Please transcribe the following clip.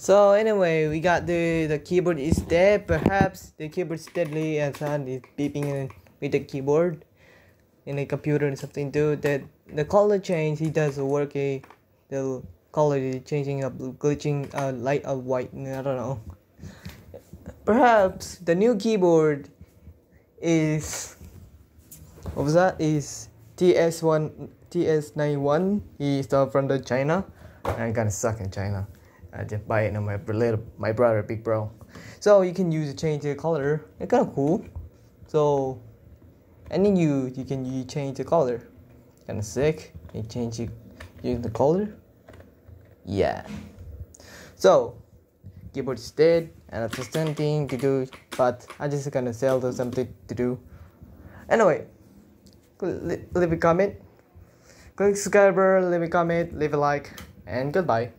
So anyway, we got the the keyboard is dead. Perhaps the keyboard is deadly and sound is beeping with the keyboard in a computer and something too. That the color change he does work a the color is changing up glitching uh, light of white. I don't know. Perhaps the new keyboard is what was that? Is TS1 TS91 is from the China. I'm gonna suck in China. I just buy it on my little my brother, big bro. So you can use change the color. It's kind of cool. So, and then you you can you change the color. Kind of sick. You change it, use the color. Yeah. So, keyboard is dead, and that's the same thing to do. But I just gonna sell to something to do. Anyway, leave a comment. Click subscribe, leave a comment, leave a like, and goodbye.